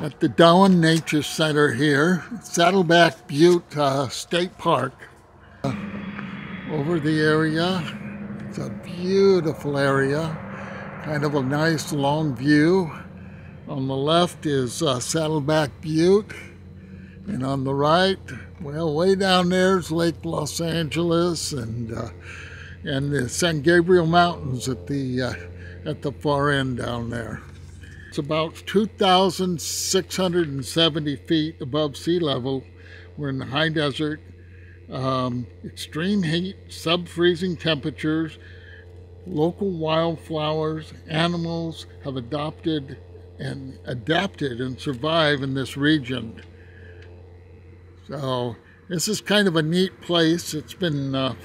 at the Dowen Nature Center here, Saddleback Butte uh, State Park. Uh, over the area, it's a beautiful area, kind of a nice long view. On the left is uh, Saddleback Butte, and on the right, well, way down there is Lake Los Angeles and uh, and the San Gabriel Mountains at the uh, at the far end down there. It's about 2,670 feet above sea level. We're in the high desert. Um, extreme heat, sub-freezing temperatures, local wildflowers, animals have adopted and adapted and survive in this region. So this is kind of a neat place. It's been uh,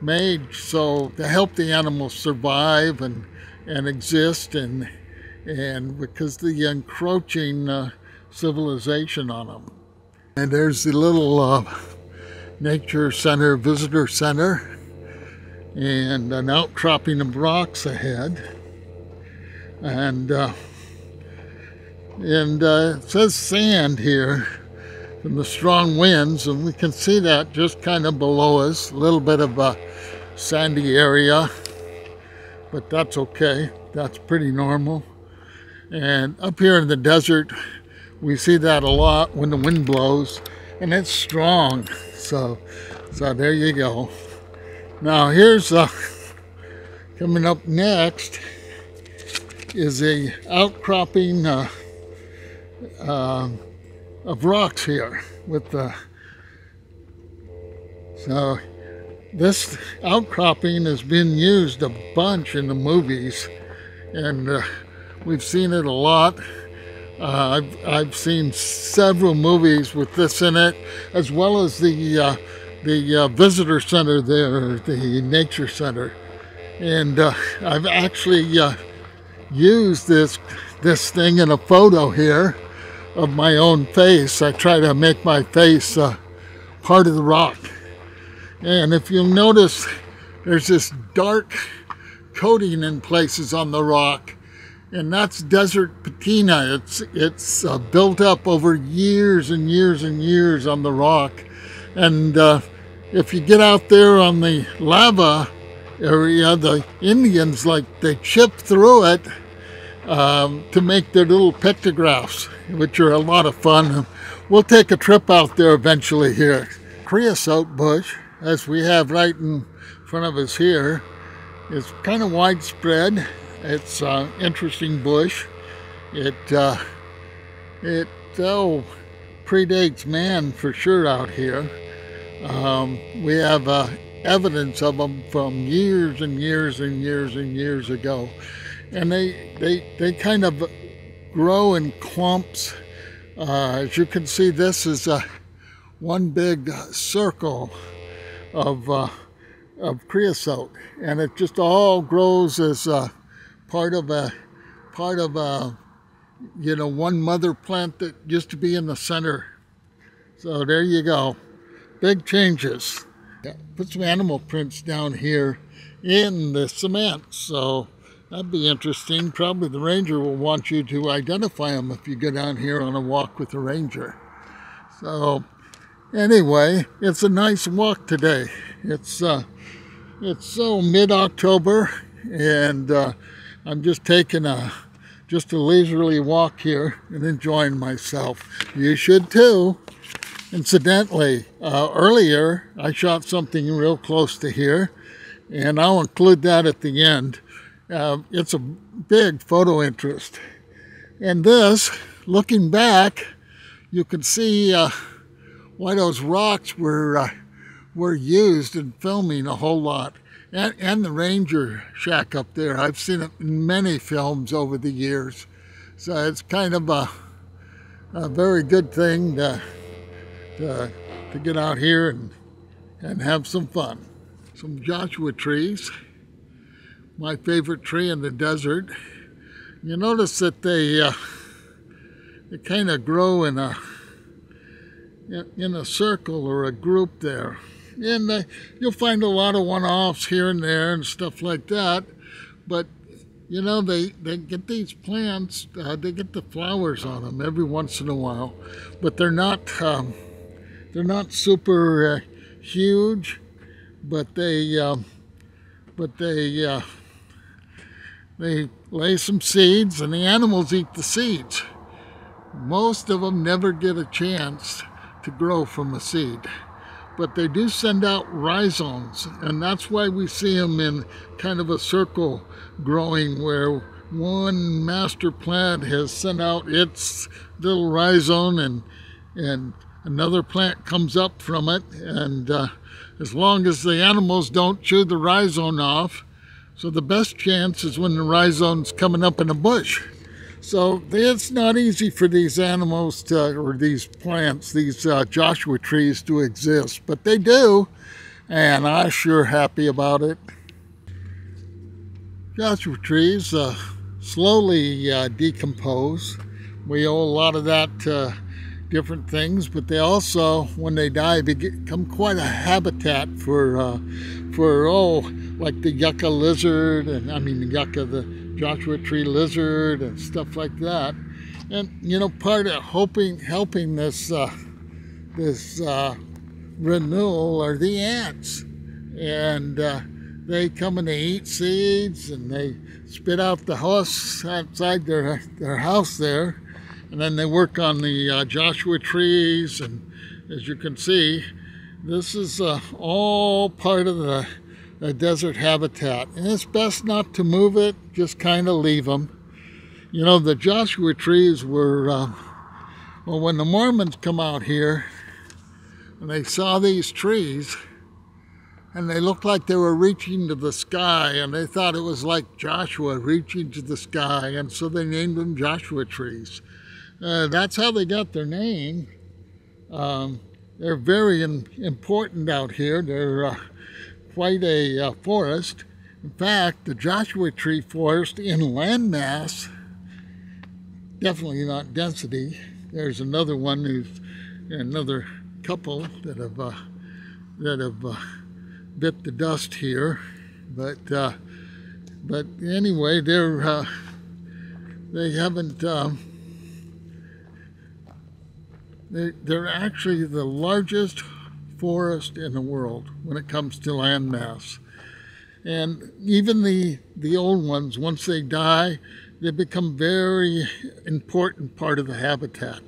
made so to help the animals survive and and exist and and because the encroaching uh, civilization on them. And there's the little uh, nature center, visitor center, and an outcropping of rocks ahead. And uh, and uh, it says sand here from the strong winds, and we can see that just kind of below us, a little bit of a sandy area, but that's okay. That's pretty normal. And up here in the desert, we see that a lot when the wind blows, and it's strong. So, so there you go. Now here's uh, coming up next is a outcropping uh, uh, of rocks here with the so this outcropping has been used a bunch in the movies and uh, we've seen it a lot uh, I've, I've seen several movies with this in it as well as the uh, the uh, visitor center there the nature center and uh, I've actually uh, used this this thing in a photo here of my own face. I try to make my face uh, part of the rock. And if you'll notice, there's this dark coating in places on the rock, and that's desert patina. It's, it's uh, built up over years and years and years on the rock. And uh, if you get out there on the lava area, the Indians, like, they chip through it um, to make their little pictographs, which are a lot of fun. We'll take a trip out there eventually here. Creosote bush, as we have right in front of us here, is kind of widespread. It's an uh, interesting bush. It, uh, it oh, predates man for sure out here. Um, we have uh, evidence of them from years and years and years and years ago and they they they kind of grow in clumps. Uh, as you can see, this is a one big circle of uh, of creosote, and it just all grows as a part of a part of a you know one mother plant that used to be in the center. So there you go, big changes. Yeah, put some animal prints down here in the cement. So That'd be interesting. Probably the ranger will want you to identify them if you go down here on a walk with the ranger. So anyway, it's a nice walk today. It's uh, it's so mid-October, and uh, I'm just taking a just a leisurely walk here and enjoying myself. You should too. Incidentally, uh, earlier I shot something real close to here, and I'll include that at the end. Uh, it's a big photo interest. And this, looking back, you can see uh, why those rocks were uh, were used in filming a whole lot. And, and the ranger shack up there. I've seen it in many films over the years. So it's kind of a, a very good thing to, to, to get out here and, and have some fun. Some Joshua trees my favorite tree in the desert. You notice that they uh, they kind of grow in a in a circle or a group there, and uh, you'll find a lot of one-offs here and there and stuff like that. But you know, they, they get these plants, uh, they get the flowers on them every once in a while, but they're not, um, they're not super uh, huge, but they, um, but they, uh, they lay some seeds and the animals eat the seeds. Most of them never get a chance to grow from a seed but they do send out rhizomes, and that's why we see them in kind of a circle growing where one master plant has sent out its little rhizome and and another plant comes up from it. And uh, as long as the animals don't chew the rhizome off so the best chance is when the rhizome's coming up in a bush so it's not easy for these animals to, or these plants, these uh, Joshua trees to exist, but they do, and I'm sure happy about it. Joshua trees uh, slowly uh, decompose. We owe a lot of that to different things, but they also, when they die, become quite a habitat for, uh, for oh, like the yucca lizard, and I mean the yucca, the Joshua tree lizard, and stuff like that. And you know, part of hoping, helping this uh, this uh, renewal are the ants, and uh, they come and they eat seeds and they spit out the husk outside their their house there, and then they work on the uh, Joshua trees. And as you can see, this is uh, all part of the, the, desert habitat, and it's best not to move it. Just kind of leave them. You know, the Joshua trees were uh, well when the Mormons come out here and they saw these trees and they looked like they were reaching to the sky and they thought it was like Joshua reaching to the sky and so they named them Joshua trees. Uh, that's how they got their name. Um, they're very in, important out here. They're uh, quite a uh, forest. In fact, the Joshua tree forest in landmass, definitely not density. There's another one who's another couple that have uh, that have uh, bit the dust here, but uh, but anyway, they're uh, they haven't. Um, they, they're actually the largest forest in the world when it comes to land mass. And even the, the old ones, once they die, they become very important part of the habitat.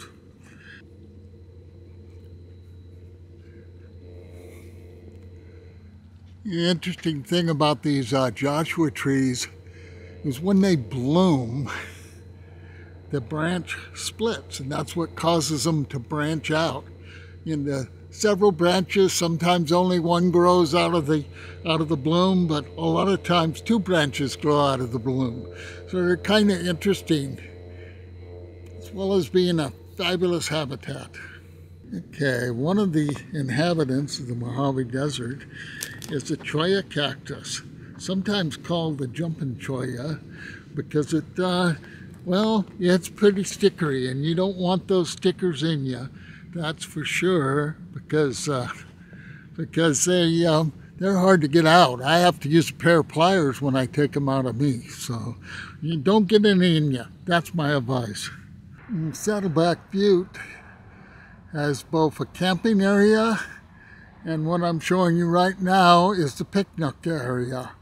The interesting thing about these uh, Joshua trees is when they bloom, the branch splits, and that's what causes them to branch out into several branches. Sometimes only one grows out of the out of the bloom, but a lot of times two branches grow out of the bloom. So they're kind of interesting, as well as being a fabulous habitat. Okay, one of the inhabitants of the Mojave Desert is the cholla cactus, sometimes called the jumping cholla because it, uh, well, it's pretty stickery and you don't want those stickers in you, that's for sure, because, uh, because they, um, they're hard to get out. I have to use a pair of pliers when I take them out of me, so you don't get any in you. That's my advice. Saddleback Butte has both a camping area and what I'm showing you right now is the picnic area.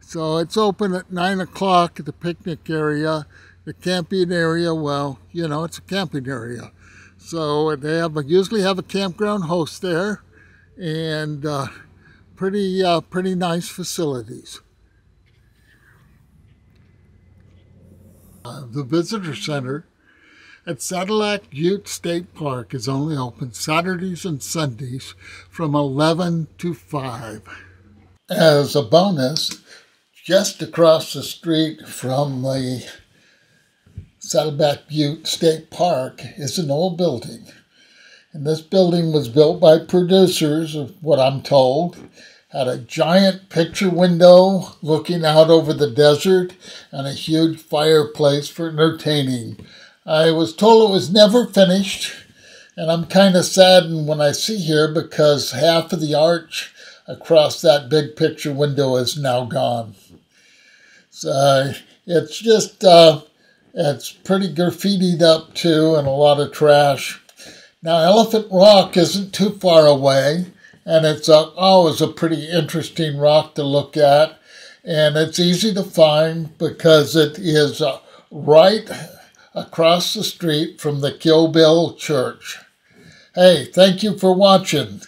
So it's open at 9 o'clock at the picnic area. The camping area, well, you know, it's a camping area. So they have a, usually have a campground host there and uh, pretty, uh, pretty nice facilities. Uh, the visitor center at Saddleback Butte State Park is only open Saturdays and Sundays from 11 to 5. As a bonus, just across the street from the Saddleback Butte State Park is an old building. And this building was built by producers, of what I'm told. Had a giant picture window looking out over the desert and a huge fireplace for entertaining. I was told it was never finished, and I'm kind of saddened when I see here because half of the arch across that big picture window is now gone. So, it's just uh, it's pretty graffitied up too, and a lot of trash. Now, Elephant Rock isn't too far away, and it's a, always a pretty interesting rock to look at, and it's easy to find because it is uh, right across the street from the Kill Bill Church. Hey, thank you for watching.